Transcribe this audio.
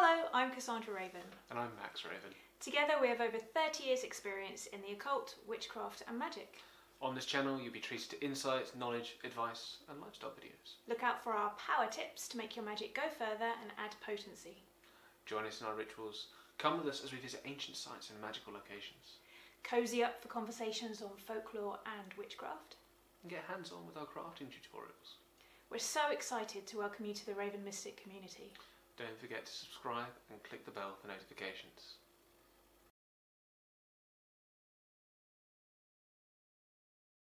Hello, I'm Cassandra Raven. And I'm Max Raven. Together we have over 30 years' experience in the occult, witchcraft, and magic. On this channel, you'll be treated to insights, knowledge, advice, and lifestyle videos. Look out for our power tips to make your magic go further and add potency. Join us in our rituals. Come with us as we visit ancient sites and magical locations. Cozy up for conversations on folklore and witchcraft. And get hands on with our crafting tutorials. We're so excited to welcome you to the Raven Mystic community. Don't forget to subscribe and click the bell for notifications.